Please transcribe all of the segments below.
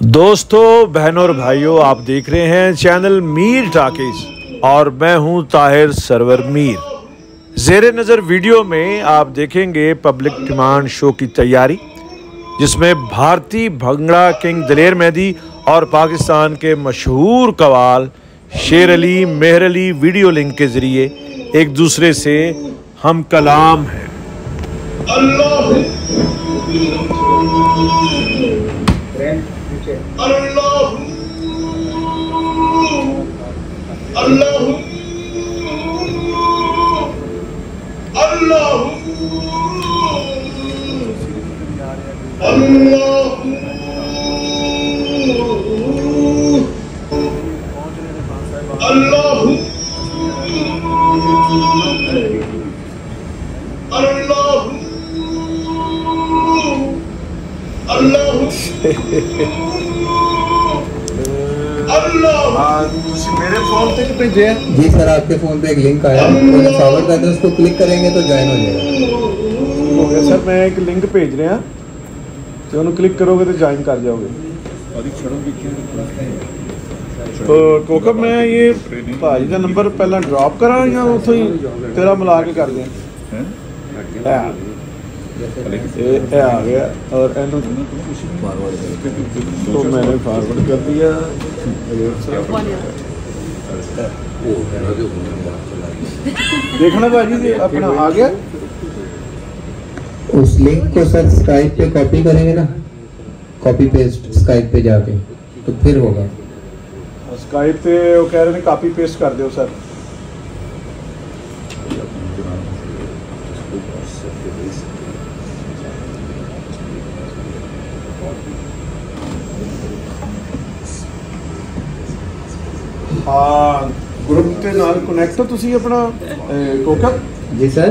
दोस्तों, बहनों और भाइयों, आप देख रहे हैं चैनल मीर टाकिस और मैं हूँ ताहिर सरवर मीर। जेर नज़र वीडियो में आप देखेंगे पब्लिक डिमांड शो की तैयारी, जिसमें भारतीय भंगड़ा किंग दलेर मेहदी और पाकिस्तान के मशहूर कवाल शेर अली, मेहर अली वीडियो लिंक के ज़रिए एक दूसरे से हम कलाम हैं। अल्लाह अल्लाह अल्लाह अल्लाह अल्लाह अल्लाह मेरे फोन तक भेजे जी सर आपके फोन पे एक लिंक आया मैंने फॉरवर्ड कर दिया उसको क्लिक करेंगे तो ज्वाइन हो जाएगा ਹੋ ਗਿਆ ਸਰ ਮੈਂ ਇੱਕ ਲਿੰਕ ਭੇਜ ਰਿਹਾ ਤੇ ਉਹਨੂੰ ਕਲਿੱਕ ਕਰੋਗੇ ਤੇ ਜੁਆਇਨ ਕਰ ਜਾਓਗੇ तो कोकब मैं ये भाजी ਦਾ ਨੰਬਰ ਪਹਿਲਾਂ ਡ੍ਰੌਪ ਕਰਾਂ ਜਾਂ ਉੱਥੋਂ ਹੀ ਤੇਰਾ ਮਿਲਾ ਕੇ ਕਰਦੇ ਹਾਂ ਹੈ ये आ गया और एनओ तो मैंने फारवर्ड कर दिया। देखना भाजी जी अपना आ गया। उस लिंक को सर स्काइप पे कॉपी करेंगे ना। कॉपी पेस्ट स्काइप पे जाके तो फिर होगा। स्काइप पे वो कह रहे थे कॉपी पेस्ट कर दो सर। ਗਰੁੱਪ ਦੇ ਨਾਲ ਕਨੈਕਟ ਤੁਸੀਂ ਆਪਣਾ ਕੋਕਾ? ਜੀ ਸਰ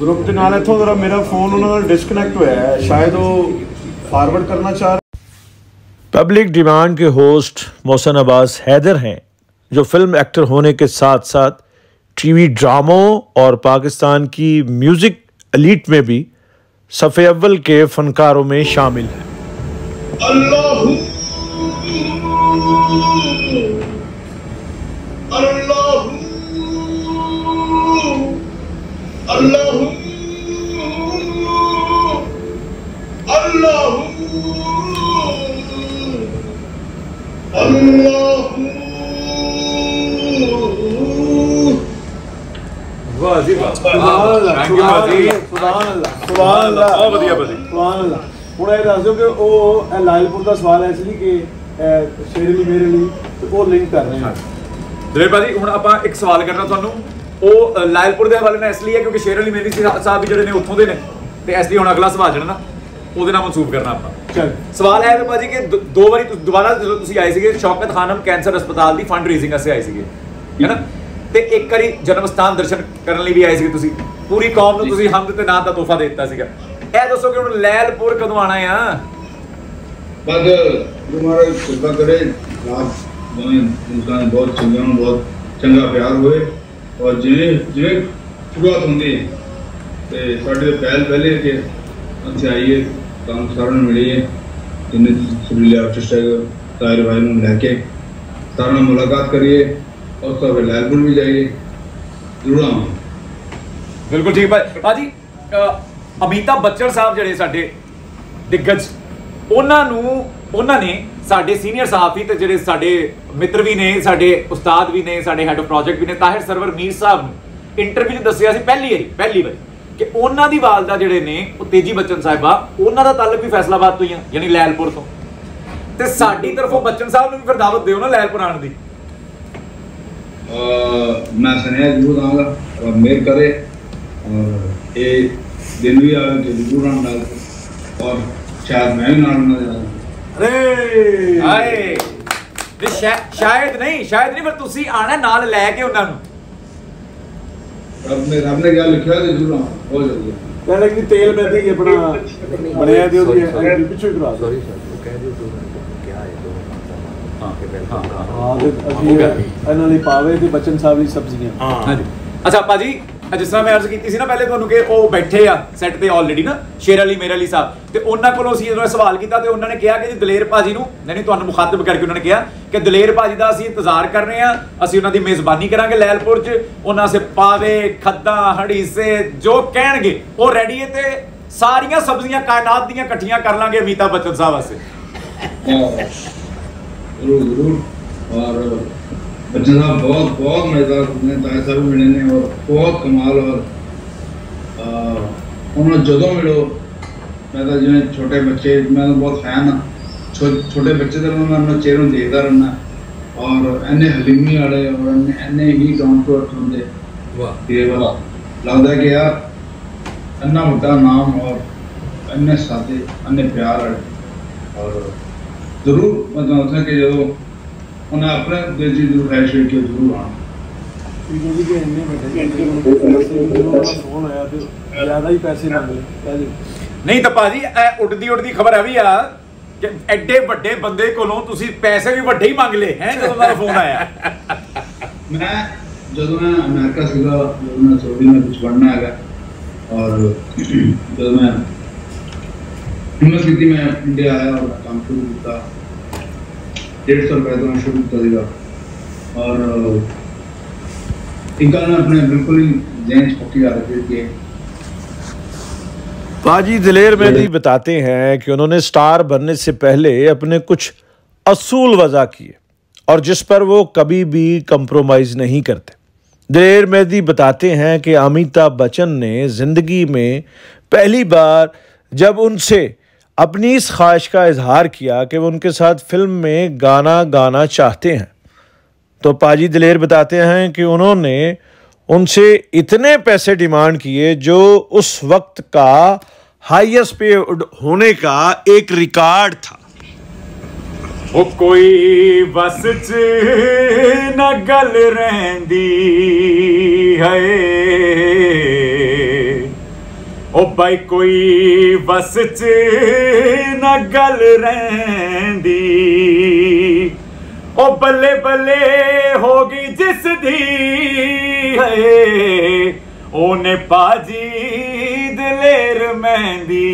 ਗਰੁੱਪ ਦੇ ਨਾਲ ਜ਼ਰਾ ਮੇਰਾ ਫੋਨ ਉਹਨਾਂ ਡਿਸਕਨੈਕਟ ਹੋਇਆ ਹੈ। ਸ਼ਾਇਦ ਉਹ ਫਾਰਵਰਡ ਕਰਨਾ ਚਾਹ पब्लिक डिमांड के होस्ट मोहसन अब्बास हैदर हैं जो फ़िल्म एक्टर होने के साथ साथ टीवी ड्रामों और पाकिस्तान की म्यूज़िक अलीट में भी सफ़े अव्वल के फनकारों में शामिल हैं। अल्लाह अल्लाह अल्लाह अल्लाह अल्लाह ਵਾਹ ਜੀ ਵਾਹ ਸੁਭਾਨ ਅੱਲਾਹ Thank you ਭਾਜੀ। ਸੁਭਾਨ ਅੱਲਾਹ ਸੁਭਾਨ ਅੱਲਾਹ ਬਹੁਤ ਵਧੀਆ ਭਾਜੀ। ਸੁਭਾਨ ਅੱਲਾਹ ਹੁਣ ਇਹ ਦੱਸ ਦਿਓ ਕਿ ਉਹ ਇਹ ਲਾਇਲਪੁਰ ਦਾ ਸਵਾਲ ਹੈ ਸੀ ਕਿ ਇਹ ਸ਼ੇਰ ਅਲੀ ਮੇਰੇ ਲਈ ਤੇ ਉਹ ਲਿੰਕ ਕਰ ਰਹੇ ਹਾਂ ਦਵੇ ਭਾਜੀ ਹੁਣ ਆਪਾਂ ਇੱਕ ਸਵਾਲ ਕਰਨਾ ਤੁਹਾਨੂੰ। ਉਹ ਲਾਇਲਪੁਰ ਦੇ ਹਵਾਲੇ ਨਾਲ ਇਸ ਲਈ ਹੈ ਕਿਉਂਕਿ ਸ਼ੇਰ ਅਲੀ ਮੇਰੀ ਸਾਹਿਬ ਵੀ ਜਿਹੜੇ ਨੇ ਉੱਥੋਂ ਦੇ ਨੇ। ਤੇ ਇਸ ਲਈ ਹੁਣ ਅਗਲਾ ਸਵਾਲ ਜਿਹੜਾ ਨਾ ਉਹਦੇ ਨਾਲ ਮਨਸੂਬ ਕਰਨਾ ਆਪਾਂ। ਸਵਾਲ ਹੈ ਭਾਜੀ ਕਿ ਦੋ ਵਾਰੀ ਤੁਸੀਂ ਦੁਬਾਰਾ ਜਦੋਂ ਤੁਸੀਂ ਆਏ ਸੀਗੇ ਸ਼ੌਕਤ ਖਾਨਮ ਕੈਂਸਰ ਹਸਪਤਾਲ ਦੀ ਫੰਡ ਰੇਜ਼ਿੰਗ ਅਸੇ ਆਏ ਸੀਗੇ। ਹੈਨਾ ਤੇ ਇੱਕ ਵਾਰੀ ਜਨਮ ਸਥਾਨ ਦਰਸ਼ਨ ਕਰਨ ਲਈ ਵੀ ਆਏ ਸੀਗੇ ਤੁਸੀਂ। ਪੂਰੀ ਕੌਮ ਨੂੰ ਤੁਸੀਂ ਹਮਦ ਤੇ ਨਾਂ ਦਾ ਤੋਹਫਾ ਦੇ ਦਿੱਤਾ ਸੀਗਾ। ਇਹ ਦੱਸੋ ਕਿ ਹੁਣ ਲੈਲਪੁਰ ਕਦੋਂ ਆਣਾ ਆ? ਬਸ ਗੁਰੂ ਮਹਾਰਾਜ ਕਰੇ ਨਾਮ आप दोनों इंसान बहुत चंगा बहुत चंगा प्यार होए और जिवें जिवें शुरुआत होंदी है ਤੇ ਸਾਡੇ ਤੋਂ ਪਹਿਲ ਪਹਿਲੇ ਕਿ ਅਸੀਂ ਆਈਏ ਕੰਮ ਸਾਰਿਆਂ ਨੂੰ ਮਿਲੀਏ ਜਿੰਨੇ ਸੁਰੀਲੇ ਆਰਟਿਸਟ ਹੈ ਤਾਹਿਰ ਭਾਈ ਨੂੰ ਲੈ ਕੇ ਸਾਰਿਆਂ ਨਾਲ ਮੁਲਾਕਾਤ ਕਰੀਏ ਔਰ ਸਭ ਲੈਲਪੁਰ ਵੀ ਜਾਈਏ ਜ਼ਰੂਰ ਆਵਾਂਗੇ ਬਿਲਕੁਲ ਠੀਕ ਭਾਜੀ ਭਾਜੀ ਅ, ਅਮਿਤਾਭ ਬੱਚਨ ਸਾਹਿਬ ਜਿਹੜੇ ਸਾਡੇ ਦਿੱਗਜ ਉਹਨਾਂ ਨੂੰ ਉਹਨਾਂ ਨੇ ਸਾਡੇ ਸੀਨੀਅਰ ਸਾਥੀ ਤੇ ਜਿਹੜੇ ਸਾਡੇ ਮਿੱਤਰ ਵੀ ਨੇ, ਸਾਡੇ ਉਸਤਾਦ ਵੀ ਨੇ, ਸਾਡੇ ਹੈਡ ਪ੍ਰੋਜੈਕਟ ਵੀ ਨੇ, ਤਾਹਿਰ ਸਰਵਰ ਮੀਰ ਸਾਹਿਬ ਇੰਟਰਵਿਊ ਦੱਸਿਆ ਸੀ ਪਹਿਲੀ ਵਾਰੀ ਪਹਿਲੀ ਵਾਰੀ ਕਿ ਉਹਨਾਂ ਦੀ ਵਾਲਦਾ ਜਿਹੜੇ ਨੇ ਉਹ ਤੇਜੀ ਬਚਨ ਸਾਹਿਬਾ, ਉਹਨਾਂ ਦਾ ਤਾਲੁਕ ਵੀ ਫੈਸਲਾਬਾਦ ਤੋਂ ਹੀ ਆ, ਯਾਨੀ ਲੈਲਪੁਰ ਤੋਂ। ਤੇ ਸਾਡੀ ਤਰਫੋਂ ਬਚਨ ਸਾਹਿਬ ਨੂੰ ਵੀ ਫਿਰ ਦਾਵਤ ਦਿਓ ਨਾ ਲੈਲਪੁਰ ਆਣ ਦੀ। ਮੈਂ ਸੁਣਿਆ ਜਰੂਰ ਆਂਗਾ ਮੇਰ ਕਰੇ ਇਹ ਦਿਨ ਵੀ ਆਵੇ ਕਿ ਜਰੂਰ ਨਾਲ ਔਰ ਸ਼ਾਇਦ ਮੈਂ ਨਾਲ ਨਾਲ ਅਰੇ ਹਾਏ। ਵੀ ਸ਼ਾਇਦ ਨਹੀਂ ਸ਼ਾਇਦ ਨਹੀਂ ਪਰ ਤੁਸੀਂ ਆਣਾ ਨਾਲ ਲੈ ਕੇ ਉਹਨਾਂ ਨੂੰ। ਰੱਬ ਨੇ ਰੱਬ ਨੇ ਕਿਹਾ ਲਿਖਿਆ ਤੇ ਜਰੂਰ ਆਉਣਾ। ਬਹੁਤ ਹੈ। ਕਹਿੰਦਾ ਤੇਲ ਮੈਂ ਦੀ ਆਪਣਾ ਬਣਿਆ ਦਿਓ ਜੀ ਪਿੱਛੇ ਕਰਾ ਸੌਰੀ ਸਰ ਉਹ ਕਹਿ ਦਿਓ ਦੋ ਕੀ ਹੈ ਦੋ ਹਾਂ। ਕਿ ਬਿਲਕੁਲ ਹਾਂ ਅਸੀਂ ਇਹਨਾਂ ਲਈ ਪਾਵੇ ਤੇ ਬਚਨ ਸਾਹਿਬ ਦੀ ਸਬਜ਼ੀਆਂ। ਹਾਂ। ਅੱਛਾ ਪਾਜੀ ਜਿਸ ਤਰ੍ਹਾਂ ਮੈਂ ਅਰਜ਼ ਕੀਤੀ ਸੀ ਨਾ ਪਹਿਲੇ ਤੁਹਾਨੂੰ ਕਿ ਉਹ ਬੈਠੇ ਆ ਸੈੱਟ ਤੇ ਆਲਰੇਡੀ ਨਾ, ਸ਼ੇਰ ਅਲੀ, ਮੇਰ ਅਲੀ ਸਾਹਿਬ। ਤੇ ਉਹਨਾਂ ਕੋਲੋਂ ਅਸੀਂ ਜਦੋਂ ਸਵਾਲ ਕੀਤਾ ਤੇ ਉਹਨਾਂ ਨੇ ਕਿਹਾ ਕਿ ਜੀ ਦਲੇਰ ਭਾਜੀ ਨੂੰ, ਨਹੀਂ ਤੁਹਾਨੂੰ ਮੁਖਾਤਬ ਕਰਕੇ ਉਹਨਾਂ ਨੇ ਕਿਹਾ ਕਿ ਦਲੇਰ ਭਾਜੀ ਦਾ ਅਸੀਂ ਇੰਤਜ਼ਾਰ ਕਰ ਰਹੇ ਆ ਅਸੀਂ ਉਹਨਾਂ ਦੀ ਮੇਜ਼ਬਾਨੀ ਕਰਾਂਗੇ ਲੈਲਪੁਰ 'ਚ, ਉਹਨਾਂ ਸੇ ਪਾਵੇ, ਖੱਦਾ, ਹੜੀਸੇ, ਜੋ ਕਹਿਣਗੇ, ਉਹ ਰੈਡੀ ਹੈ ਤੇ ਸਾਰੀਆਂ ਸਬਜ਼ੀਆਂ, ਕਾਇਨਾਤ ਦੀਆਂ ਇਕੱਠੀਆਂ ਕਰ ਲਾਂਗੇ ਅਮਿਤਾ ਬਚਨ ਸਾਹਿਬ ਵਾਸਤੇ। ਜ਼ਰੂਰ ਜ਼ਰੂਰ ਔਰ अच्छा साहब बहुत बहुत मज़ेदार अपने ताए साहब मिले ने और बहुत कमाल और उन्होंने जो मिलो। मैं तो जिन्हें छोटे बच्चे मैं तो बहुत फ़ैन हाँ। छो छोटे बच्चे तो मैं उन्होंने चेहरों देखता रहना। और इन्ने हलीमी वाले और इन्ने ही डाउन टू अर्थ होंगे। वाला लगता है कि यार इन्ना बड़ा नाम और इन्ने सादे इन्ने प्यार और ज़रूर मैं तो चाहता कि जो ਉਹਨਾਂ ਆਪਣਾ ਅੰਗਰੇਜ਼ੀ ਜ਼ਰੂਰ ਰਾਈ ਛੇੜ ਕੇ ਜ਼ਰੂਰ ਆਉਣ। ਨਹੀਂ ਤਾਂ ਭਾਜੀ ਇਹ ਉੱਡਦੀ ਉੱਡਦੀ ਖਬਰ ਆ ਵੀ ਆ ਕਿ ਐਡੇ ਵੱਡੇ ਬੰਦੇ ਕੋਲੋਂ ਤੁਸੀਂ ਪੈਸੇ ਵੀ ਵੱਡੇ ਹੀ ਮੰਗ ਲਏ ਹੈ ਜਦੋਂ ਦਾ ਫੋਨ ਆਇਆ। ਮੈਂ ਜਦੋਂ ਮੈਂ ਅਮਰੀਕਾ ਸੀਗਾ ਜਦੋਂ ਮੈਂ ਸੋਡੀ ਨਾਲ ਕੁਝ ਬਣਨਾ ਹੈਗਾ ਔਰ ਜਦੋਂ ਮੈਂ ਹਿੰਮਤ ਮੈਂ ਇੰਡੀਆ ਆਇਆ ਔਰ ਕੰਮ ਸ਼ੁਰੂ ਕੀਤਾ डेढ़ सौ रुपये तो मैं शुरू किया ਸੀਗਾ और गल मैं अपने बिल्कुल ही पक्की कर रखी कि पाजी दिलेर मेहदी बताते हैं कि उन्होंने स्टार बनने से पहले अपने कुछ असूल वजह किए और जिस पर वो कभी भी कंप्रोमाइज़ नहीं करते। दिलेर मेहदी बताते हैं कि अमिताभ बच्चन ने ज़िंदगी में पहली बार जब उनसे अपनी इस ख्वाहिश का इजहार किया कि वो उनके साथ फ़िल्म में गाना गाना चाहते हैं। तो पाजी दिलेर बताते हैं कि उन्होंने उनसे इतने पैसे डिमांड किए जो उस वक्त का हाईएस्ट पे होने का एक रिकॉर्ड था। वो कोई बस च न गल रहंदी है। ਉਹ ਬਾਈ ਕੋਈ ਵਸ ਚ ਨਾ ਗੱਲ ਰਹਿੰਦੀ। ਉਹ ਬੱਲੇ ਬੱਲੇ ਹੋ ਗਈ ਜਿਸ ਦੀ ਹੈ ਉਹਨੇ ਬਾਜੀ ਦਲੇਰ ਮਹਿੰਦੀ।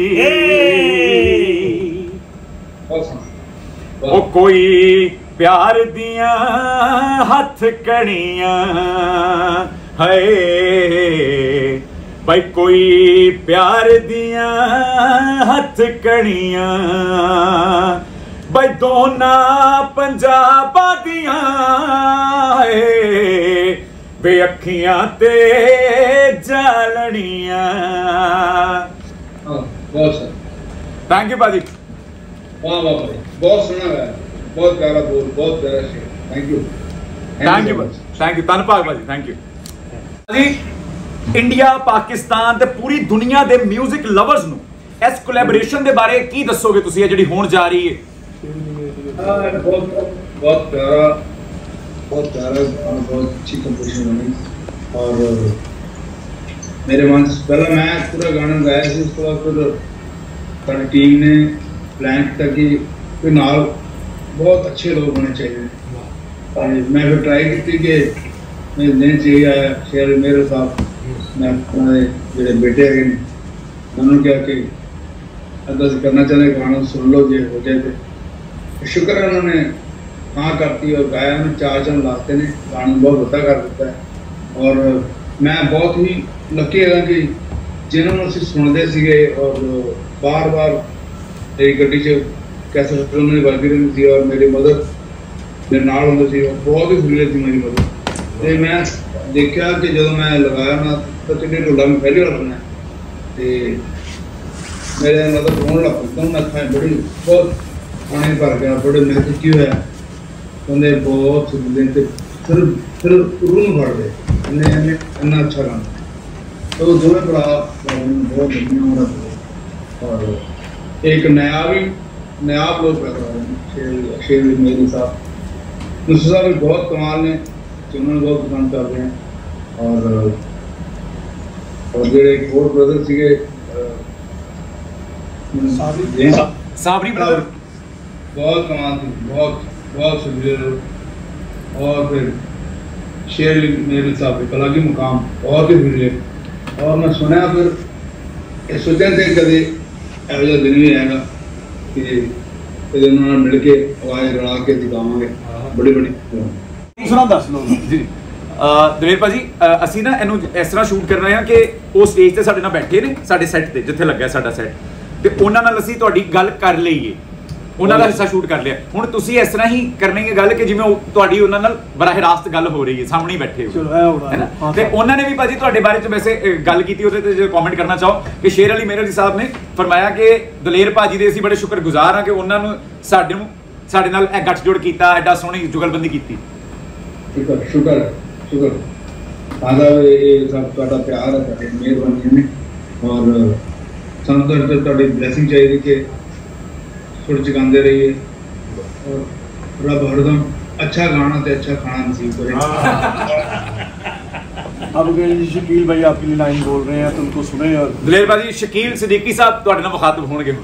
ਉਹ ਕੋਈ ਪਿਆਰ ਦੀਆਂ ਹੱਥ ਕਣੀਆਂ। ਹਏ। ਬਈ ਕੋਈ ਪਿਆਰ ਦੀਆਂ ਹੱਥ ਕਣੀਆਂ ਬਈ ਦੋਨਾਂ ਪੰਜਾਬਾਂ ਦੀਆਂ ਹਏ ਵੇ ਅੱਖੀਆਂ ਤੇ ਜਾਲਣੀਆਂ हाँ, बहुत सही ਥੈਂਕ ਯੂ ਬਾਜੀ वाह वाह भाई बहुत सुना है बहुत प्यारा बोल बहुत प्यारा शेर thank you thank you thank you ਧੰਨਵਾਦ ਭਾਜੀ ਥੈਂਕ ਯੂ ਜੀ ਇੰਡੀਆ, ਪਾਕਿਸਤਾਨ ਤੇ ਪੂਰੀ ਦੁਨੀਆ ਦੇ 뮤직 ਲਵਰਸ ਨੂੰ ਇਸ ਕੋਲੈਬੋਰੇਸ਼ਨ ਦੇ ਬਾਰੇ ਕੀ ਦੱਸੋਗੇ ਤੁਸੀਂ ਇਹ ਜਿਹੜੀ ਹੋਣ ਜਾ ਰਹੀ ਹੈ? ਬਹੁਤ ਪਿਆਰਾ ਮੇਰੇ ਮਨ 'ਚ ਪਹਿਲਾਂ ਮੈਂ ਪੂਰਾ ਗਾਣਾ ਗਾਇਆ ਸੀ, ਉਸ ਤੋਂ ਬਾਅਦ ਫਿਰ ਸਾਡੀ ਟੀਮ ਨੇ ਪਲਾਨ ਕੀਤਾ ਕਿ ਕੋਈ ਨਾਲ ਬਹੁਤ ਅੱਛੇ ਲੋਕ ਹੋਣੇ ਚਾਹੀਦੇ ਨੇ। ਮੈਂ ਫਿਰ ਟਰਾਈ ਕੀਤੀ ਕਿ ਮੈਂ ਨੇ ਆਇਆ ਸ਼ੇਰ ਮੇਰੇ ਸਾਹਿਬ ਮੈਂ ਉਹਨਾਂ ਦੇ ਜਿਹੜੇ ਬੇਟੇ ਹੈਗੇ ਨੇ ਉਹਨਾਂ ਨੂੰ ਕਿਹਾ ਕਿ ਅਦਾਂ ਕਰਨਾ ਚਾਹੁੰਦੇ ਗਾਣਾ ਸੁਣ ਲਓ ਜੇ ਹੋ ਜਾਏ ਤੇ ਸ਼ੁਕਰ ਹੈ ਉਹਨਾਂ ਨੇ ਹਾਂ ਕਰਤੀ ਔਰ ਗਾਇਆ ਨੂੰ ਚਾਰ ਚੰਨ ਲਾਤੇ ਨੇ ਗਾਣਾ ਨੂੰ ਬਹੁਤ ਵੱਡਾ ਕਰ ਦਿੱਤਾ ਹੈ ਔਰ ਮੈਂ ਬਹੁਤ ਹੀ ਲੱਕੀ ਹੈਗਾ ਕਿ ਜਿਨ੍ਹਾਂ ਨੂੰ ਅਸੀਂ ਸੁਣਦੇ ਸੀਗੇ ਔਰ ਬਾਰ-ਬਾਰ ਮੇਰੀ ਗੱਡੀ 'ਚ ਕੈਸੇ ਫਿਲਮ ਦੀ ਵੱਜਦੀ ਰਹਿੰਦੀ ਸੀ ਔਰ ਮੇਰੀ ਮਦਦ ਮੇਰੇ ਨਾਲ ਹੁੰਦੀ ਸੀ ਉਹ ਬਹੁਤ ਹੀ ਖੁੱਲੇ ਸੀ ਮੇਰੀ ਮਦਦ ਤੇ ਮੈਂ ਦੇਖਿਆ ਕਿ ਜਦੋਂ ਮੈਂ ਲਗਾਇਆ ਨਾ, ਤਾਂ ਕਿੰਨੇ ਢੋਲਾ ਮੈਂ ਪਹਿਲੀ ਵਾਰ ਤੇ ਮੇਰੇ ਮਤਲਬ ਰੋਣ ਲੱਗ ਪਿਆ ਮੈਂ ਅੱਖਾਂ ਬੜੀ ਬਹੁਤ ਪਾਣੀ ਭਰ ਗਿਆ, ਬੜੇ ਮੈਂ ਕਿ ਕੀ ਹੋਇਆ ਕਹਿੰਦੇ ਬਹੁਤ ਦਿਨ ਤੇ ਫਿਰ ਫਿਰ ਰੂਮ ਭਰ ਗਏ ਇਹਨੇ ਇਹਨੇ ਇੰਨਾ ਅੱਛਾ ਕੰਮ ਤੋ ਦੋਵੇਂ ਭਰਾ ਬਹੁਤ ਵਧੀਆ ਹੋ ਰਿਹਾ ਇੱਕ ਨਿਆ ਵੀ ਨਇਆ ਲੋਕ ਪੈਦਾ ਹੈ ਸ਼ੇਰ ਮੇਰੀ ਸਾਹਿਬ ਮੁਸਾ ਸਾਹਿਬ ਬਹੁਤ ਕਮਾਲ ਨੇ। कमाल ने कि उन्होंने बहुत पसंद कर रहे हैं और और जो एक और ब्रदर सीगे साबिर। जेम्स, ਸਾਬਰੀ ਬਰਾਦਰ बहुत कमाल थी बहुत बहुत सुपीरियर और फिर शेर मेरे साहब एक अलग ही मुकाम बहुत ही मिले और मैं सुनया फिर ਇਹ ਸੋਚਿਆ ਤੇ ਕਦੇ ਇਹੋ ਜਿਹਾ ਦਿਨ ਵੀ ਆਏਗਾ ਕਿ ਕਦੇ ਉਹਨਾਂ ਨਾਲ ਮਿਲ ਕੇ ਆਵਾਜ਼ ਰਲਾ ਕੇ ਦਿਖਾਵਾਂਗੇ ਬੜੀ ਬੜੀ ਦੂਸਰਾ ਦੱਸ ਲਓ ਜੀ। ਅ, ਦਲੇਰ ਭਾਜੀ ਅਸੀਂ ਨਾ ਇਹਨੂੰ ਇਸ ਤਰ੍ਹਾਂ ਸ਼ੂਟ ਕਰ ਰਹੇ ਹਾਂ ਕਿ ਉਹ ਸਟੇਜ ਤੇ ਸਾਡੇ ਨਾਲ ਬੈਠੇ ਨੇ ਸਾਡੇ ਸੈੱਟ ਤੇ ਜਿੱਥੇ ਲੱਗਾ ਸਾਡਾ ਸੈੱਟ ਤੇ ਉਹਨਾਂ ਨਾਲ ਅਸੀਂ ਤੁਹਾਡੀ ਗੱਲ ਕਰ ਲਈਏ। ਉਹਨਾਂ ਦਾ ਹਿੱਸਾ ਸ਼ੂਟ ਕਰ ਲਿਆ। ਹੁਣ ਤੁਸੀਂ ਇਸ ਤਰ੍ਹਾਂ ਹੀ ਕਰਨਗੇ ਗੱਲ ਕਿ ਜਿਵੇਂ ਤੁਹਾਡੀ ਉਹਨਾਂ ਨਾਲ ਬਰਾਹ ਰਾਸਤ ਗੱਲ ਹੋ ਰਹੀ ਹੈ ਸਾਹਮਣੇ ਬੈਠੇ ਹੋ ਚਲੋ ਤੇ ਉਹਨਾਂ ਨੇ ਵੀ ਭਾਜੀ ਤੁਹਾਡੇ ਬਾਰੇ ਚ ਵੈਸੇ ਗੱਲ ਕੀਤੀ ਉਹਦੇ ਤੇ ਜੇ ਕਮੈਂਟ ਕਰਨਾ ਚਾਹੋ ਕਿ ਸ਼ੇਰ ਅਲੀ ਮੇਰੇ ਅਲੀ ਸਾਹਿਬ ਨੇ ਫਰਮਾਇਆ ਕਿ ਦਲੇਰ ਭਾਜੀ ਦੇ ਅਸੀਂ ਬੜੇ ਸ਼ੁਕਰਗੁਜ਼ਾਰ ਹਾਂ ਕਿ ਉਹਨਾਂ ਨੂੰ ਸਾਡੇ ਨੂੰ ਸਾਡੇ ਨਾਲ ਇਹ ਗੱਠਜੋੜ ਕੀਤਾ ਐਡਾ ਸੋਹਣੀ ਜੁਗਲਬੰਦੀ ਕੀਤੀ। ਸ਼ੁਕਰ ਸ਼ੁਕਰ ਸ਼ੁਕਰ ਆਦਾ ਇਹ ਸਭ ਤੁਹਾਡਾ ਪਿਆਰ ਹੈ ਤੁਹਾਡੀ ਮਿਹਰਬਾਨੀ ਨੇ ਔਰ ਸਾਨੂੰ ਤਾਂ ਤਾਂ ਤੁਹਾਡੀ ਬਲੇਸਿੰਗ ਚਾਹੀਦੀ ਕਿ ਸੁਰ ਜਗਾਉਂਦੇ ਰਹੀਏ ਔਰ ਰੱਬ ਹਰਦਮ ਅੱਛਾ ਗਾਣਾ ਤੇ ਅੱਛਾ ਖਾਣਾ ਨਸੀਬ ਕਰੇ अब अगर जी शकील भाई आपके लिए लाइन बोल रहे हैं तो उनको सुने और ਦਲੇਰ ਭਾਜੀ ਸ਼ਕੀਲ ਸਦੀਕੀ ਸਾਹਿਬ ਤੁਹਾਡੇ ਨਾਲ ਮੁਖਾਤਬ ਹੋਣਗੇ ਹੁਣ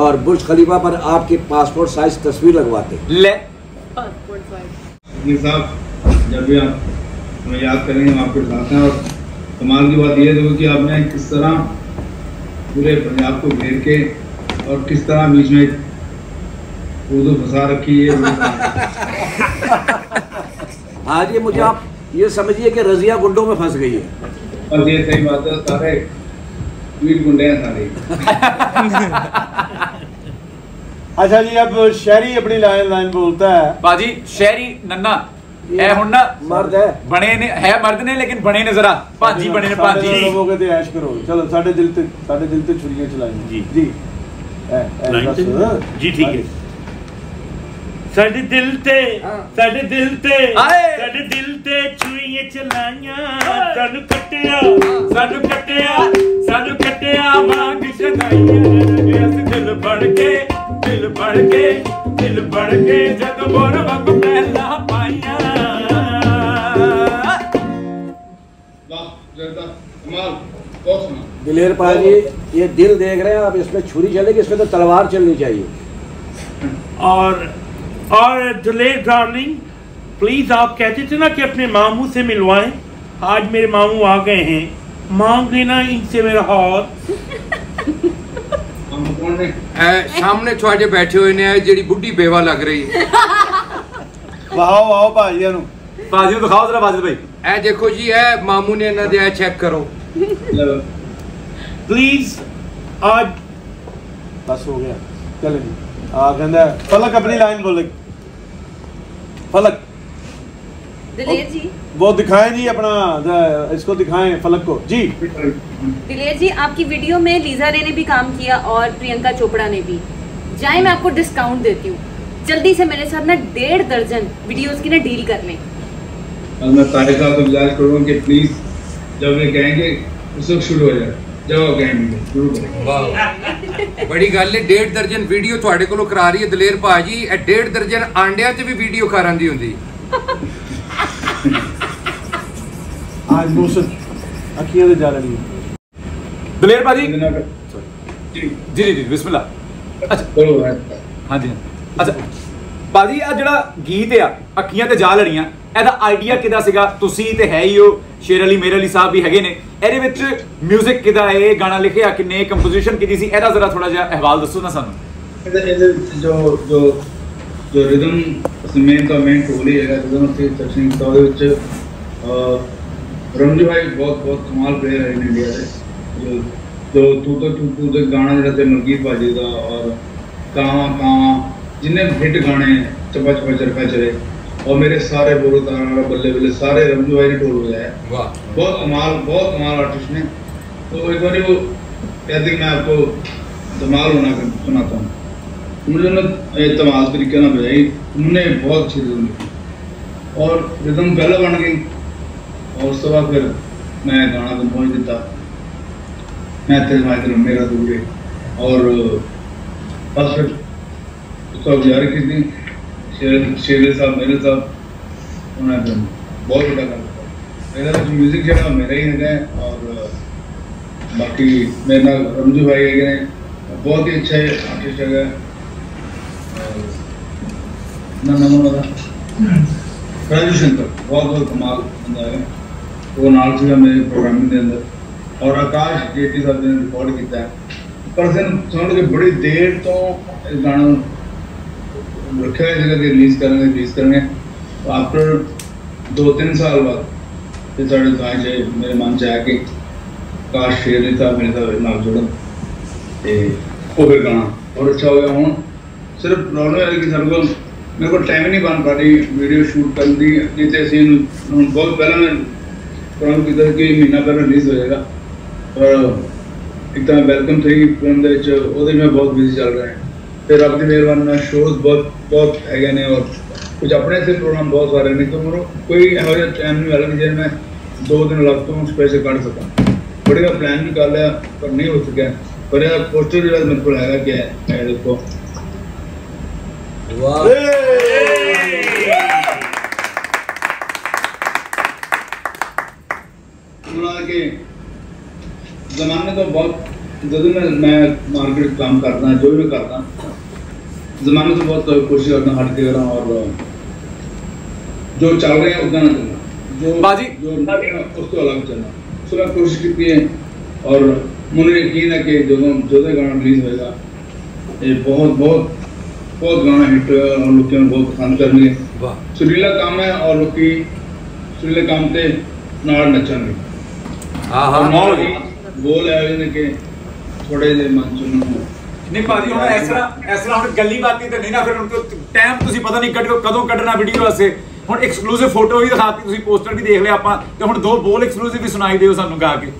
और बुर्ज खलीफा पर आपकी पासपोर्ट साइज़ तस्वीर लगवाते ਲੈ जी साहब जब भी आप हमें याद करेंगे हम आपके साथ हैं और कमाल की बात यह है कि आपने किस तरह पूरे पंजाब को घेर के और किस तरह बीच में उर्दू फंसा रखी है। आज ये मुझे आप ये समझिए कि रजिया गुंडों में फंस गई है। और ये सही बात है सारे वीर गुंडे हैं सारे। अच्छा जी अब शहरी अपनी लाइन लाइन बोलता है ਭਾਜੀ ਸ਼ਹਿਰੀ ਨੰਨਾ ਇਹ ਹੁਣ ਨਾ मर्द है ਬਣੇ ਨੇ ਹੈ ਮਰਦ ਨੇ ਲੇਕਿਨ ਬਣੇ ਨੇ ਜ਼ਰਾ ਭਾਜੀ ਬਣੇ ਨੇ साढ़े ਭਾਜੀ लोगों के ते ऐश करो चलो साढ़े दिल ते साढ़े दिल ते छुरियां चलाइए जी। जी ए, ए, लाइन बस, ते- हाँ। जी ठीक है ਸਾਡੇ ਦਿਲ ਤੇ ਸਾਡੇ ਦਿਲ ਤੇ ਆਏ। ਸਾਡੇ ਦਿਲ ਤੇ ਚੂਈਆਂ ਚਲਾਈਆਂ ਸਾਨੂੰ ਕੱਟਿਆ ਸਾਨੂੰ ਕੱਟਿਆ ਸਾਨੂੰ ਕੱਟਿਆ ਵਾਂਗ ਸ਼ਦਾਈਆਂ ਅਸੀਂ ਦਿਲ ਬਣ ਕੇ दिल बढ़ के दिल बढ़ के जग मोर वग पहला पाया। दिलेर पाजी ये दिल देख रहे हैं आप इसमें छुरी चलेगी इसमें तो तलवार चलनी चाहिए। और और दिलेर डार्लिंग प्लीज़ आप कहते थे ना कि अपने मामू से मिलवाएँ। आज मेरे मामू आ गए हैं। मांग लेना इनसे मेरा हाथ ਕੌਣ ਨੇ ਇਹ ਸਾਹਮਣੇ ਤੁਹਾਡੇ ਬੈਠੇ ਹੋਏ ਨੇ ਜਿਹੜੀ ਬੁੱਢੀ ਬੇਵਾ ਲੱਗ ਰਹੀ। ਹੈ ਵਾਓ ਵਾਓ ਭਾਜੀ ਨੂੰ ਦਿਖਾਓ ਜਰਾ ਬਾਜੀ ਭਾਈ। ਇਹ ਦੇਖੋ ਜੀ ਇਹ ਮਾਮੂ ਨੇ ਇਹਨਾਂ ਦੇ ਇਹ ਚੈੱਕ ਕਰੋ। ਪਲੀਜ਼ ਅੱਜ ਬਸ ਹੋ ਗਿਆ। ਚਲੇ ਆ ਕਹਿੰਦਾ ਫਲਕ ਆਪਣੀ ਲਾਈਨ ਬੋਲੇ ਫਲਕ। दिलेर जी वो दिखाएं जी अपना द- इसको दिखाएं फलक को जी दिलेर जी आपकी वीडियो में लीजा रे ने भी काम किया और प्रियंका चोपड़ा ने भी जाए मैं आपको डिस्काउंट देती हूँ जल्दी से मेरे साथ ना डेढ़ दर्जन वीडियोस की ना डील कर लें और मैं तारिक साहब से गुजारिश करूँगा कि प्लीज जब ये कहेंगे उस वक्त शुरू हो जाए जब वो कहेंगे शुरू करें ਵਾਹ ਬੜੀ ਗੱਲ ਹੈ ਡੇਢ ਦਰਜਨ ਵੀਡੀਓ ਤੁਹਾਡੇ ਕੋਲੋਂ ਕਰਾ ਰਹੀ ਹੈ ਦਲੇਰ ਭਾਜੀ ਇਹ ਡੇਢ ਦਰਜਨ ਆਂਡਿਆਂ 'ਚ ਵੀ ਵੀਡੀਓ ਖਾਰਾਂਦੀ ਹੁੰਦੀ आज ਨੂੰ ਸਰ ਅੱਖੀਆਂ ਦੇ ਜਾ ਰਹੀ ਦਲੇਰ ਭਾਜੀ? ਜੀ ਜੀ ਜੀ ਬਿਸਮਿਲ੍ਲਾ ਅੱਛਾ। ਚਲੋ ਹਾਂਜੀ ਅੱਛਾ ਭਾਜੀ ਆ ਜਿਹੜਾ ਗੀਤ ਆ ਅੱਖੀਆਂ ਤੇ ਜਾ ਲੜੀਆਂ ਇਹਦਾ ਆਈਡੀਆ ਕਿਦਾ ਸੀਗਾ? ਤੁਸੀਂ ਤੇ ਹੈ ਹੀ ਉਹ ਸ਼ੇਰ ਅਲੀ ਮੇਰ ਅਲੀ ਸਾਹਿਬ ਵੀ ਹੈਗੇ ਨੇ। ਇਹਦੇ ਵਿੱਚ 뮤직 ਕਿਦਾ ਹੈ ਇਹ ਗਾਣਾ ਲਿਖਿਆ ਕਿੰਨੇ ਕੰਪੋਜੀਸ਼ਨ ਕੀਤੀ ਸੀ ਇਹਦਾ ਜ਼ਰਾ ਥੋੜਾ ਜਿਹਾ ਅਹਿਵਾਲ ਦੱਸੋ ਨਾ ਸਾਨੂੰ। ਇਹਦੇ ਜੋ ਜੋ ਜੋ ਰਿਦਮ ਮੇਨ ਤਾਂ ਮੇਨ ਟੂਲ ਹੀ ਹੈਗਾ ਰਿਦਮ ਤੇ ਸੈਕਸ਼ਨ ਤਾਂ ਉਹਦੇ ਵਿੱਚ ਅਹ, ਰਮਜੀ ਭਾਈ ਬਹੁਤ ਬਹੁਤ ਕਮਾਲ ਪਲੇਅਰ ਹੈ ਇੰਡੀਆ ਦੇ ਜੋ ਜੋ ਤੂੰ ਤਾਂ ਤੂੰ ਤੂੰ ਦੇ ਗਾਣਾ ਜਿਹੜਾ ਤੇ ਮਲਕੀਤ ਭਾਜੀ ਦਾ ਔਰ ਕਾਵਾਂ ਕਾਵਾਂ ਜਿੰਨੇ ਹਿੱਟ ਗਾਣੇ ਚਪਾ ਚਪਾ ਚਰਖਾ ਚਲੇ और मेरे सारे बोरो तारा बल्ले बल्ले सारे रमजू भाई ने टोल हो जाए ਵਾਹ बहुत कमाल बहुत कमाल आर्टिस्ट ने तो एक बार वो कहते कि मैं आपको धमाल होना कर सुनाता हूँ उन्होंने तमाश तरीके बजाई उन्होंने बहुत अच्छी रिदम लिखी। और रिदम पहला बन गई। और उस बाद फिर मैं गाँव को तो पहुँच दिता। मैं तेरे माइक मेरा दूरे और, बस फिर उसका गुजारी की थी शेरे साहब, मेरे साहब, उन्होंने बहुत बड़ा काम किया मेरा तो म्यूज़िक जो मेरा ही है। और, बाकी मेरे नाम रमजू भाई है बहुत ही अच्छे आर्टिस्ट है। ನಮ್ಮವರ ग्रेजुएशन बहुत बहुत कमाल बंदा है वो नाल से मेरे प्रोग्रामिंग के अंदर। और आकाश जेटी साहब ने रिकॉर्ड किया पर दिन सुन के बड़ी देर तो इस गाने रखे हुए थे रिलीज़ करेंगे रिलीज़ करेंगे। आफ्टर दो तीन साल बाद मेरे मन च आया कि आकाश शेर ने साहब मेरे साथ नाल जुड़न तो फिर गाना। और अच्छा हो गया हूँ सिर्फ़ प्रॉब्लम है कि सारे ਹੁਣ ਸਿਰਫ ਪ੍ਰੋਬਲਮ ਇਹ ਹੈ ਕਿ ਸਾਡੇ ਕੋਲ ਮੇਰੇ ਕੋਲ ਟਾਈਮ ਨਹੀਂ ਬਣ ਪਾ ਰਹੀ ਵੀਡੀਓ ਸ਼ੂਟ ਕਰਨ ਦੀ ਨਹੀਂ ਤੇ ਅਸੀਂ ਇਹਨੂੰ ਹੁਣ ਬਹੁਤ ਪਹਿਲਾਂ ਮੈਂ ਪ੍ਰੋਗਰਾਮ ਕੀਤਾ ਸੀ ਕਿ ਮਹੀਨਾ ਪਹਿਲਾਂ ਰਿਲੀਜ਼ ਹੋ ਜਾਏਗਾ ਪਰ ਇੱਕ ਤਾਂ ਵੈਲਕਮ ਥੀ ਫਿਲਮ ਦੇ ਵਿੱਚ ਉਹਦੇ ਮੈਂ ਬਹੁਤ ਬਿਜ਼ੀ ਚੱਲ ਰਿਹਾ ਹਾਂ ਤੇ ਰੱਬ ਦੀ ਮਿਹਰਬਾਨੀ ਨਾਲ ਸ਼ੋਜ਼ ਬਹੁਤ ਬਹੁਤ ਹੈਗੇ ਨੇ ਔਰ ਕੁਝ ਆਪਣੇ ਸੇ ਪ੍ਰੋਗਰਾਮ ਬਹੁਤ ਸਾਰੇ ਨੇ ਕਿ ਮੈਨੂੰ ਕੋਈ ਇਹੋ ਜਿਹਾ ਟਾਈਮ ਨਹੀਂ ਮਿਲਿਆ ਕਿ ਜਿਹਦੇ ਮੈਂ ਦੋ ਦਿਨ ਲੱਗ ਤੋਂ ਸਪੈਸ਼ਲ ਕੱਢ ਸਕਾਂ ਬੜੇ ਦਾ ਪਲਾਨ ਵੀ ਕਰ ਲਿਆ ਪਰ ਨਹੀਂ ਹੋ ਸਕਿਆ ਪਰ ਇਹ ਪੋਸਟਰ ਜਿਹੜਾ ਮੇਰੇ ਕੋਲ ਹੈਗਾ ਕਿ ਹੈ ਇਹ ਦੇਖੋ के जमाने तो बहुत जब मैं मैं मार्केट काम करता जो भी करता जमाने तो बहुत कोशिश करता हट के रहा और जो चल रहे हैं उतना ना चलना। जो बाजी। जो उसको अलग चलना। उसको कोशिश की है और मुझे यकीन है कि जो जो गाना रिलीज़ होगा ये बहुत बहुत ਗਾਣਾ ਰਿਲੀਜ਼ ਹੋਏਗਾ ਇਹ ਬਹੁਤ ਬਹੁਤ ਬਹੁਤ ਗਾਣਾ ਹਿੱਟ ਹੋਏਗਾ ਔਰ ਲੋਕਾਂ ਨੂੰ ਬਹੁਤ ਪਸੰਦ ਕਰਨਗੇ ਵਾਹ ਸੁਰੀਲਾ ਕੰਮ ਹੈ ਔਰ ਲੋਕੀ ਸੁਰੀਲੇ ਕੰਮ ਤੇ ਨਾਲ ਨੱਚਣਗੇ ਹਾਂ ਹਾਂ ਮਾਹੌਲ ਵੀ। ਬੋਲ ਹੈ ਇਹਨੇ ਕਿ ਥੋੜੇ ਜਿਹੇ ਮਨ ਚ ਉਹਨਾਂ ਨੂੰ ਨਹੀਂ ਭਾਜੀ ਹੁਣ ਇਸ ਤਰ੍ਹਾਂ ਇਸ ਤਰ੍ਹਾਂ ਹੁਣ ਗੱਲੀ ਬਾਤੀ ਤੇ ਨਹੀਂ ਨਾ ਫਿਰ ਹੁਣ ਟਾਈਮ ਤੁਸੀਂ ਪਤਾ ਨਹੀਂ ਕੱਢੋ ਕਦੋਂ ਕੱਢਣਾ ਵੀਡੀਓ ਵਾਸਤੇ ਹੁਣ ਐਕਸਕਲੂਸਿਵ ਫੋਟੋ ਵੀ ਦਿਖਾਤੀ ਤੁਸੀਂ ਪੋਸਟਰ ਵੀ ਦੇਖ ਲਿਆ ਆਪਾਂ ਤੇ ਹੁਣ ਦੋ ਬੋਲ ਐਕਸਕਲੂਸਿਵ ਵੀ ਸੁਣਾਈ ਦਿਓ ਸਾਨੂੰ ਗਾ ਕੇ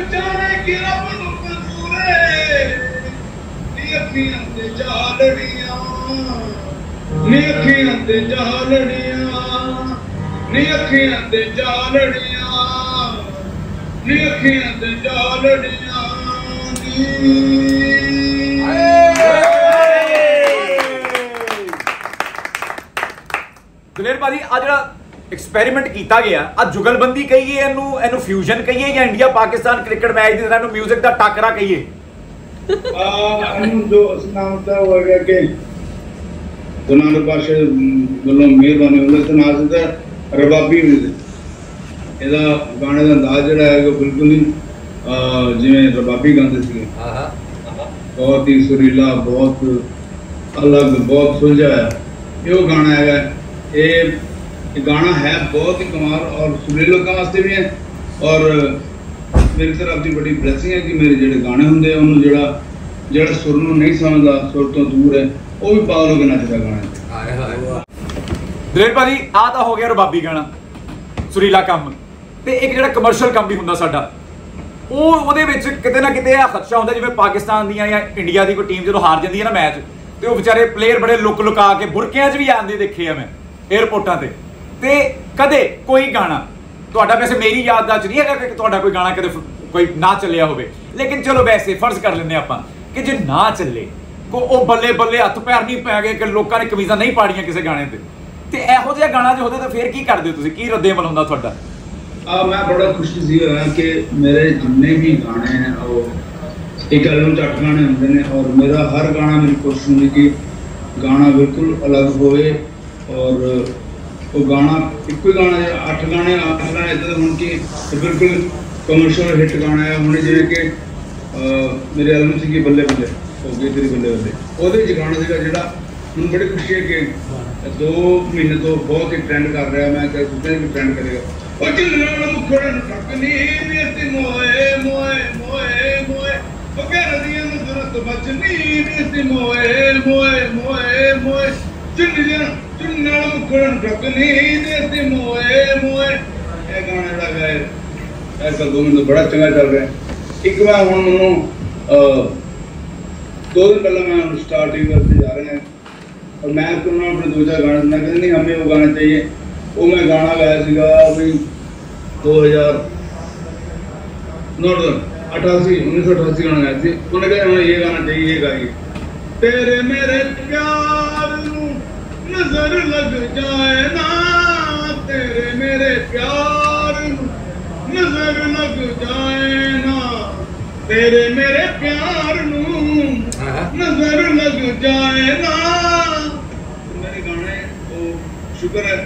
ਰੱਬ ਜਾਣੇ ਕਿ ਰੱਬ ਨੂੰ ਮਨਜ਼ੂਰੇ ਨੀ ਅੱਖੀਆਂ ਤੇ ਜਾਲੜੀਆਂ ਨੀ ਅੱਖੀਆਂ ਤੇ ਜਾਲੜੀਆਂ ਨੀ ਅੱਖੀਆਂ ਤੇ ਜਾਲੜੀਆਂ ਨੀ ਅੱਖੀਆਂ ਤੇ ਜਾਲੜੀਆਂ ਨੀ ਦਲੇਰ ਭਾਜੀ ਆ ਜਿਹੜਾ ਐਕਸਪੈਰੀਮੈਂਟ ਕੀਤਾ ਗਿਆ ਆ ਜੁਗਲਬੰਦੀ ਕਹੀਏ ਇਹਨੂੰ ਇਹਨੂੰ ਫਿਊਜ਼ਨ ਕਹੀਏ ਜਾਂ ਇੰਡੀਆ ਪਾਕਿਸਤਾਨ ਕ੍ਰਿਕਟ ਮੈਚ ਦੀ ਤਰ੍ਹਾਂ ਇਹਨੂੰ 뮤직 ਦਾ ਟੱਕਰਾ ਕਹੀਏ ਆ ਇਹਨੂੰ ਜੋ ਨਾਮ ਦਾ ਹੋ ਗਿਆ ਕਿ ਗੁਰੂ ਨਾਨਕ ਪਾਸ਼ਾ ਵੱਲੋਂ ਮਿਹਰਬਾਨੀ ਉਹਦੇ ਤੇ ਨਾਮ ਦਾ ਰਬਾਬੀ ਮਿਊਜ਼ਿਕ ਇਹਦਾ ਗਾਣੇ ਦਾ ਅੰਦਾਜ਼ ਜਿਹੜਾ ਹੈ ਉਹ ਬਿਲਕੁਲ ਹੀ ਅਹ, ਜਿਵੇਂ ਰਬਾਬੀ ਗਾਉਂਦੇ ਸੀਗੇ ਹਾਂ ਹਾਂ ਬਹੁਤ ਹੀ ਸੁਰੀਲਾ ਬਹੁਤ ਅਲੱਗ ਬਹੁਤ ਸੁਲਝਿਆ ਹੋਇਆ ਇਹ ਉਹ ਗਾਣਾ ਹੈਗਾ ਇਹ ਇਹ ਗਾਣਾ ਹੈ ਬਹੁਤ ਹੀ ਕਮਾਲ ਔਰ ਸੁਰੀਲੇ ਲੋਕਾਂ ਵਾਸਤੇ ਵੀ ਹੈ। ਔਰ ਮੇਰੀ ਤਰਫ ਦੀ ਬੜੀ ਬਲੇਸਿੰਗ ਹੈ ਕਿ ਮੇਰੇ ਜਿਹੜੇ ਗਾਣੇ ਹੁੰਦੇ ਆ ਉਹਨੂੰ ਜਿਹੜਾ ਜਿਹੜਾ ਸੁਰ ਨੂੰ ਨਹੀਂ ਸਮਝਦਾ ਸੁਰ ਤੋਂ ਦੂਰ ਹੈ ਉਹ ਵੀ ਪਾਗਲ ਹੋ ਕੇ ਨੱਚਦਾ ਗਾਣਾ। ਹਾਏ ਹਾਏ। ਦਲੇਰ ਭਾਜੀ ਆ ਤਾਂ ਹੋ ਗਿਆ ਰਬਾਬੀ ਗਾਣਾ ਸੁਰੀਲਾ ਕੰਮ। ਤੇ ਇੱਕ ਜਿਹੜਾ ਕਮਰਸ਼ੀਅਲ ਕੰਮ ਵੀ ਹੁੰਦਾ ਸਾਡਾ ਉਹ ਉਹਦੇ ਵਿੱਚ ਕਿਤੇ ਨਾ ਕਿਤੇ ਆ ਖਦਸ਼ਾ ਹੁੰਦਾ ਜਿਵੇਂ ਪਾਕਿਸਤਾਨ ਦੀਆਂ ਜਾਂ ਇੰਡੀਆ ਦੀ ਕੋਈ ਟੀਮ ਜਦੋਂ ਹਾਰ ਜਾਂਦੀ ਹੈ ਨਾ ਮੈਚ ਤੇ ਉਹ ਵਿਚਾਰੇ ਪਲੇਅਰ ਬੜੇ ਲੁਕ ਲੁਕਾ ਕੇ ਬੁਰਕਿਆਂ 'ਚ ਵੀ ਆਂਦੇ ਦੇਖੇ ਆ ਮੈਂ 에어ਪੋਰਟਾਂ ਤੇ। ਤੇ ਕਦੇ ਕੋਈ ਗਾਣਾ, ਤੁਹਾਡਾ ਵੈਸੇ ਮੇਰੀ ਯਾਦ ਦਾ ਚ ਨਹੀਂ ਹੈਗਾ ਕਿ ਤੁਹਾਡਾ ਕੋਈ ਗਾਣਾ ਕਦੇ ਕੋਈ ਨਾ ਚੱਲਿਆ ਹੋਵੇ। ਲੇਕਿਨ ਚਲੋ ਵੈਸੇ ਫਰਜ਼ ਕਰ ਲੈਂਦੇ ਆਪਾਂ ਕਿ ਜੇ ਨਾ ਚੱਲੇ, ਕੋ ਉਹ ਬੱਲੇ ਬੱਲੇ ਹੱਥ ਪੈਰ ਨਹੀਂ ਪੈ ਗਏ ਕਿ ਲੋਕਾਂ ਨੇ ਕਮੀਜ਼ਾਂ ਨਹੀਂ ਪਾੜੀਆਂ ਕਿਸੇ ਗਾਣੇ ਤੇ। ਤੇ ਇਹੋ ਜਿਹਾ ਗਾਣਾ ਜੇ ਹੋਵੇ ਤਾਂ ਫੇਰ ਕੀ ਕਰਦੇ ਹੋ ਤੁਸੀਂ? ਕੀ ਰੱਦੇ ਅਮਲ ਹੁੰਦਾ ਤੁਹਾਡਾ? ਆ, ਮੈਂ ਬੜਾ ਖੁਸ਼ੀ ਸੀ ਹੋਇਆ ਕਿ ਮੇਰੇ ਜਿੰਨੇ ਵੀ ਗਾਣੇ ਹੈ ਉਹ ਇੱਕ ਐਲਬਮ ਚ ਅੱਠ ਗਾਣੇ ਹੁੰਦੇ ਨੇ ਔਰ ਮੇਰਾ ਹਰ ਗਾਣਾ ਮੇਰੀ ਕੋਸ਼ਿਸ਼ ਹੁੰਦੀ ਕਿ ਗਾਣਾ ਬਿਲਕੁਲ ਅਲੱਗ ਹੋਵੇ ਔਰ ਉਹ ਗਾਣਾ, ਇੱਕੋ ਹੀ ਗਾਣਾ ਅੱਠ ਗਾਣੇ ਅੱਠ ਗਾਣੇ ਇਦਾਂ ਦੇ ਕਿ ਬਿਲਕੁਲ ਕਮਰਸ਼ੀਅਲ ਹਿੱਟ ਗਾਣਾ ਹੈ। ਹੁਣ ਜਿਵੇਂ ਕਿ ਮੇਰੇ ਐਲਬਮ ਸੀਗੀ ਬੱਲੇ ਬੱਲੇ ਹੋ ਗਈ ਤੇਰੀ ਬੱਲੇ ਬੱਲੇ। ਉਹਦੇ ਵਿੱਚ ਗਾਣਾ ਸੀਗਾ ਜਿਹੜਾ ਮੈਨੂੰ ਬੜੀ ਖੁਸ਼ੀ ਹੈ ਕਿ ਦੋ ਮਹੀਨੇ ਤੋਂ ਬਹੁਤ ਹੀ ਟ੍ਰੈਂਡ ਕਰ ਰਿਹਾ ਮੈਂ ਕਿਹਾ ਦੂਜੇ ਵੀ ਟ੍ਰੈਂਡ ਕਰੇਗਾ। ਉਹ ਜਿੰਨਾਂ ਮੁਖੜਨ ਟੱਕਨੀ ਵੀ ਅਸੀਂ ਮੋਏ ਮੋਏ ਮੋਏ ਮੋਏ। ਉਹ ਕਹਿੰਦੀਆਂ ਨਜ਼ਰ ਤੋਂ ਬਚਨੀ ਵੀ ਅਸੀਂ ਮੋਏ ਮੋਏ ਮੋਏ ਮੋਏ। दो बड़ा चंगा चल रहा है एक बार हम दो दिन पहले मैं स्टार्टिंग जा रहे हैं और मैं तो अपने दो गाने मैं कहते नहीं हमें वो गाना चाहिए वो मैं गाना गाया दो हज़ार अठासी उन्नीस सौ अठासी गाना गाया थी उन्होंने कहा हमें ये गाना चाहिए ये गाइए तेरे मेरे प्यार नज़र लग जाए ना तेरे मेरे प्यार। नज़र लग जाए ना तेरे मेरे प्यार हाँ। नज़र लग जाए ना। मेरे गाने तो शुक्र है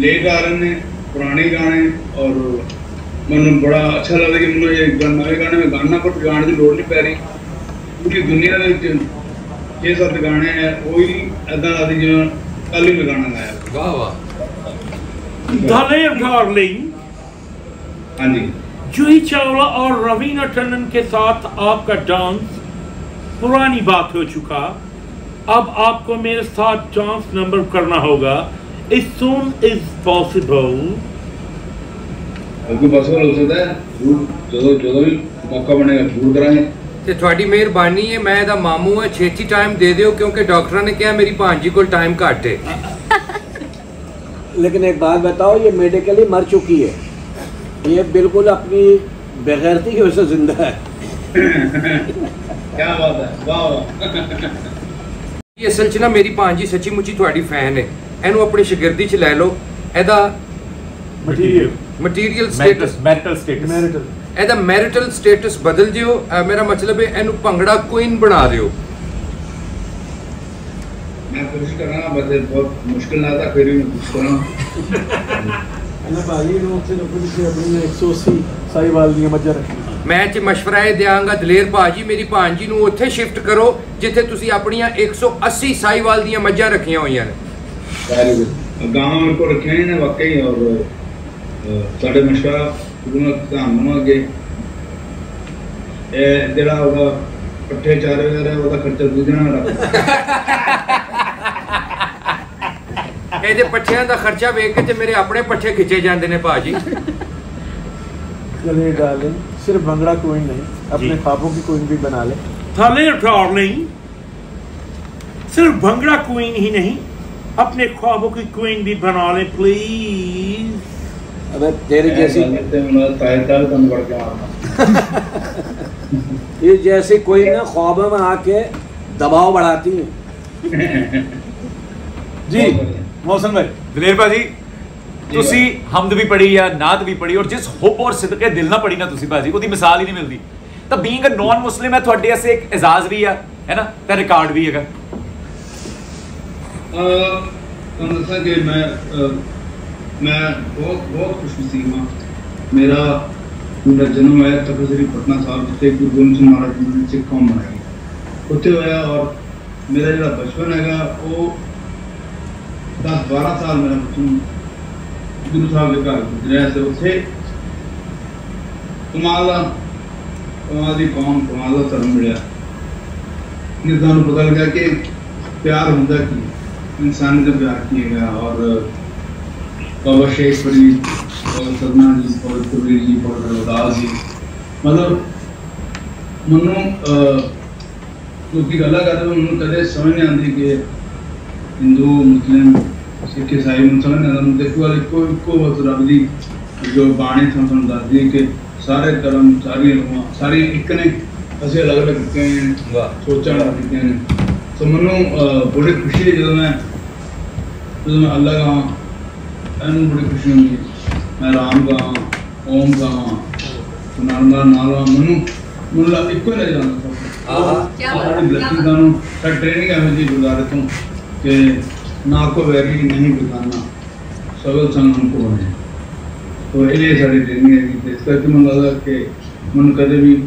ले गा रहे ने पुराने गाने और मन बड़ा अच्छा लगता कि मैं ये नवे गाने में गाना पर गाने की लोड़ नहीं पै रही। पूरी दुनिया छे सत्त गाने है कोई अदा का जिवें कल ही में गाना गाया वाह वाह। धनेर डार्लिंग हाँ जी। जूही चावला और रवीना टंडन के साथ आपका डांस पुरानी बात हो चुका। अब आपको मेरे साथ डांस नंबर करना होगा। इस सून इज़ पॉसिबल बिल्कुल पॉसिबल हो सकता है। जो जो भी मौका बनेगा ज़रूर कराएँ। ਤੇ ਤੁਹਾਡੀ ਮਿਹਰਬਾਨੀ ਹੈ ਮੈਂ ਇਹਦਾ ਮਾਮੂ ਹਾਂ ਛੇਤੀ ਟਾਈਮ ਦੇ ਦਿਓ ਕਿਉਂਕਿ ਡਾਕਟਰਾਂ ਨੇ ਕਿਹਾ ਮੇਰੀ ਭਾਂਜੀ ਕੋਲ ਟਾਈਮ ਘੱਟ ਹੈ लेकिन एक बात बताओ ये मेडिकली मर चुकी है ये बिल्कुल अपनी बेगैरती की वजह से जिंदा है ਕੀ ਬਾਤ ਹੈ ਵਾਹ ਵਾਹ ਇਹ ਅਸਲ 'ਚ ਨਾ ਮੇਰੀ ਭਾਂਜੀ ਸੱਚੀ ਮੁੱਚੀ ਤੁਹਾਡੀ ਫੈਨ ਹੈ ਇਹਨੂੰ ਆਪਣੀ ਸ਼ਾਗਿਰਦੀ 'ਚ ਲੈ ਲਓ ਇਹਦਾ material material status mental status marital ਇਹਦਾ ਮੈਰਿਟਲ ਸਟੇਟਸ ਬਦਲ ਦਿਓ ਮੇਰਾ ਮਤਲਬ ਹੈ ਇਹਨੂੰ ਭੰਗੜਾ ਕੁਇਨ ਬਣਾ ਦਿਓ। ਮੈਂ ਕੋਸ਼ਿਸ਼ ਕਰਾਂ ਬਸ ਬਹੁਤ ਮੁਸ਼ਕਲ ਨਾਲ ਤਾਂ ਫਿਰ ਵੀ ਕੁਝ ਕਰਾਂ ਇਹਨਾਂ ਭਾਈ ਨੂੰ ਉੱਥੇ ਲੋਕਾਂ ਦੀ ਆਪਣੀ 180 ਸਾਈਵਾਲ ਦੀਆਂ ਮੱਝਾਂ ਰੱਖੀਆਂ। ਮੈਂ ਚ ਮਸ਼ਵਰਾ ਇਹ ਦਿਆਂਗਾ ਦਲੇਰ ਭਾਜੀ ਮੇਰੀ ਭਾਂਜੀ ਨੂੰ ਉੱਥੇ ਸ਼ਿਫਟ ਕਰੋ ਜਿੱਥੇ ਤੁਸੀਂ ਆਪਣੀਆਂ 180 ਸਾਈਵਾਲ ਦੀਆਂ ਮੱਝਾਂ ਰੱਖੀਆਂ ਹੋਈਆਂ ਨੇ। ਗਾਂ ਮੇਰੇ ਕੋਲ ਰੱਖੀਆਂ ਨੇ ਵਾਕਈ ਔਰ ਸਾਡੇ ਮਸ਼ਵਰਾ और अ, साढ़े मशवरा गुरु ध्यान देवांगे ਇਹ ਜਿਹੜਾ ਉਹਦਾ ਪੱਠੇ ਚਾਰੇ ਵਗੈਰਾ ਉਹਦਾ ਖਰਚਾ ਦੂਜੇ ਨਾਲ ਰੱਖ ਇਹਦੇ ਪੱਠਿਆਂ ਦਾ ਖਰਚਾ ਵੇਖ ਕੇ ਤੇ ਮੇਰੇ ਆਪਣੇ ਪੱਠੇ ਖਿੱਚੇ ਜਾਂਦੇ ਨੇ ਭਾਜੀ चलिए डार्लिंग सिर्फ भंगड़ा कोइन नहीं अपने जी। ख्वाबों की कोइन भी बना ले दलेर डार्लिंग सिर्फ भंगड़ा क्वीन ही नहीं अपने ख्वाबों की क्वीन भी बना ले प्लीज अबे तेरी जैसी ਤੇ ਹੁਣ ਤਾਇਰ ਤਾਇਰ ਤੁਹਾਨੂੰ ਵੜ ਕੇ ਮਾਰਨਾ ये जैसी कोई ना ख्वाबों में आके दबाव बढ़ाती है जी मौसम भाई ਦਲੇਰ ਭਾਜੀ ਤੁਸੀਂ ਹਮਦ ਵੀ ਪੜ੍ਹੀ ਆ ਨਾਤ ਵੀ ਪੜ੍ਹੀ ਔਰ ਜਿਸ ਹੁਬ ਔਰ ਸਿਦਕੇ ਦਿਲ ਨਾਲ ਪੜ੍ਹੀ ਨਾ ਤੁਸੀਂ ਭਾਜੀ ਉਹਦੀ ਮਿਸਾਲ ਹੀ ਨਹੀਂ ਮਿਲਦੀ ਤਾਂ ਬੀਇੰਗ ਅ ਨਾਨ ਮੁਸਲਿਮ ਹੈ ਤੁਹਾਡੇ ਵਾਸਤੇ ਇੱਕ ਇਜ਼ਾਜ਼ ਵੀ ਆ ਹੈ ਨਾ ਤੇ ਰਿਕਾਰਡ ਵੀ ਹੈਗਾ ਅਹ ਤੁਹਾਨੂੰ ਦੱਸਾਂ ਕਿ ਮੈਂ मैं बहुत बहुत खुश नसीब हूँ। मेरा मेरा जन्म है तब श्री पटना साहब जिसे गुरु गोबिंद सिंह महाराज जी सिख कौम बनाई। उत्थे होया और मेरा जो बचपन है वो दस बारह साल मेरा बचपन गुरु साहब के घर गुजरिया से उसे कमाल कमाल की कौम, कमाल का धर्म मिले। जिस सू पता लगा कि प्यार होंगे कि इंसानी का प्यार की है और बाबा शेख परवीज बाबा सरना जी बाबा कबीर जी बाबा रविदास जी मतलब मनु क्योंकि गल करते मैं कद समझ नहीं आती कि हिंदू मुस्लिम सिख ईसाई मैं समझ नहीं आता। देखो इको इको बस रब दी जो बाणी थोड़ा थोड़ा दस दी कि सारे धर्म सारी रूह सारी एक ने असं अलग अलग कीतियाँ सोचा अलग कीतियाँ ने मैं बड़ी खुशी है जो मैं जो मैं अलग हाँ ਇਹਨੂੰ ਬੜੀ ਖੁਸ਼ੀ ਹੁੰਦੀ ਹੈ। ਮੈਂ ਰਾਮ ਗਾਵਾਂ ਓਮ ਗਾਵਾਂ ਨਾਲ ਨਾਲ ਨਾਲ ਮੈਨੂੰ ਮੈਨੂੰ ਲੱਗ ਇੱਕੋ ਹੀ ਲੱਗ ਜਾਂਦਾ ਆਹਾ। ਸਾਡੀ ਬਾਤ, ਨੂੰ ਸਾਡੀ ਟ੍ਰੇਨਿੰਗ ਐਵੇਂ ਦੀ ਗੁਜ਼ਾਰੇ ਤੋਂ ਕਿ ਨਾ ਕੋ ਵੈਰੀ ਨਹੀਂ ਬਿਤਾਨਾ ਸਗਲ ਸੰਗ ਹਮਕੋ ਬਣੇ ਤੋ ਇਹ ਸਾਡੀ ਟ੍ਰੇਨਿੰਗ ਹੈ ਕਿ ਇਸ ਕਰਕੇ ਮੈਨੂੰ ਲੱਗਦਾ ਕਿ ਮੈਨੂੰ ਕਦੇ ਵੀ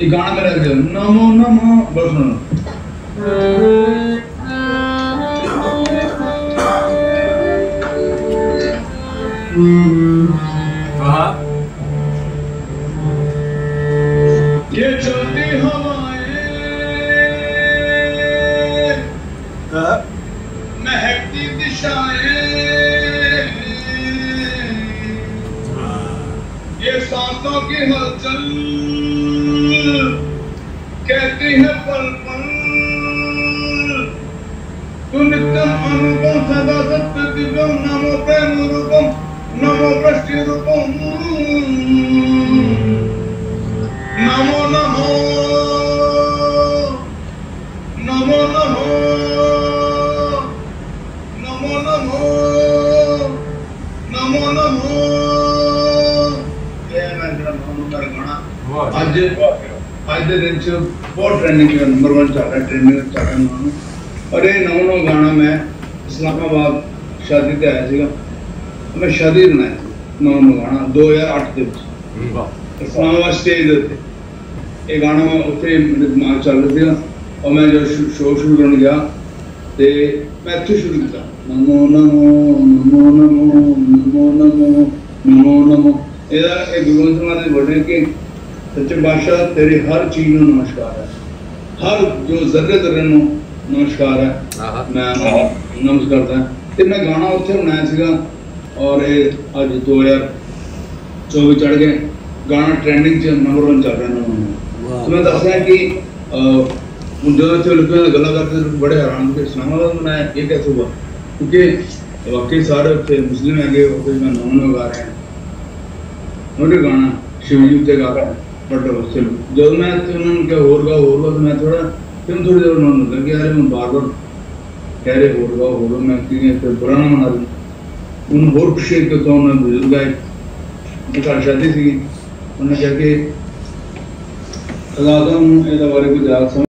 ਇਹ ਗਾਣਾ ਮੇਰਾ ਹੈ, ਨਮੋ ਨਮੋ ਬਸ ਸੁਣੋ ये चलती हवाएँ महकती दिशाएँ। ये सांसों की हलचल कहती है पल पल। तू नित्यम अनुपम सदा सत्य दिव्यम नमो प्रेम रूपम नमो वृष्टि रूपम नमो नमो। नमो नमो। नमो नमो। नमो नमो। जय महेंद्र अरे नमो नमो गाना मैं इस्लामाबाद शादी ते आया ਮੈਂ ਸ਼ਾਦੀ ਬਣਾਇਆ ਨਵਾਂ ਨਵਾਂ ਗਾਣਾ 2008 ਦੇ ਵਿੱਚ। ਇਸਲਾਮਾਬਾਦ ਸਟੇਜ ਦੇ ਉੱਤੇ। ਇਹ ਗਾਣਾ ਮੈਂ ਉੱਥੇ ਮੇਰੇ ਦਿਮਾਗ ਚੱਲ ਰਿਹਾ। ਔਰ ਮੈਂ ਜਦੋਂ ਸ਼ੋਅ ਸ਼ੁਰੂ ਕਰਨ ਗਿਆ ਤੇ ਮੈਂ ਇੱਥੇ ਸ਼ੁਰੂ ਕੀਤਾ। ਨਮੋ ਨਮੋ ਨਮੋ ਨਮੋ ਨਮੋ ਨਮੋ ਨਮੋ ਨਮੋ। ਇਹਦਾ ਇਹ ਗੁਰੂ ਸਾਹਿਬ ਦੇ ਵਰਡਨ ਕਿ ਸੱਚੇ ਬਾਦਸ਼ਾਹ ਤੇਰੀ ਹਰ ਚੀਜ਼ ਨੂੰ ਨਮਸਕਾਰ ਹੈ। ਹਰ ਜੋ ਜ਼ਰਰੇ ਜ਼ਰਰੇ ਨੂੰ ਨਮਸਕਾਰ ਹੈ। ਮੈਂ ਨਮਸਕਾਰ ਕਰਦਾ। ਤੇ ਮੈਂ ਗਾਣਾ ਉੱਥੇ ਬਣਾਇਆ ਸੀਗਾ। और ਇਹ ਅੱਜ 2024 ਚੜ ਗਏ ਗਾਣਾ ਟ੍ਰੈਂਡਿੰਗ 'ਚ ਨੰਬਰ 1 ਚੱਲ ਰਿਹਾ ਨਾ ਮੈਂ ਦੱਸ दस ਕਿ कि जो ਲੋਕਾਂ ਨਾਲ ਗੱਲਾਂ ਕਰਦੇ ਬੜੇ ਹੈਰਾਨ ਕਿ ਇਸਲਾਮਾਬਾਦ ਬਣਾਇਆ ਇਹ ਕਿਵੇਂ ਹੋਇਆ क्योंकि वाकई सारे उसे मुस्लिम है उत्थे मैं नौ लोग आ रहे हैं। उन्होंने गाना शिवजी उत्ते गा रहा है बट उससे जो मैं उन्होंने क्या होर गाओ होर गाओ तो मैं थोड़ा फिर थोड़ी देर उन्होंने लगे कि यार मैं बार बार कह रहे होर गाओ होर मैं फिर पुराना मना दूँ હું હોટ શેર કરતો અમને બુઝુર્ગાએ મુખાર શાદી થઈ ગઈ અમને કહે કે અલ્લાહ હું એના વારે ગુજરાત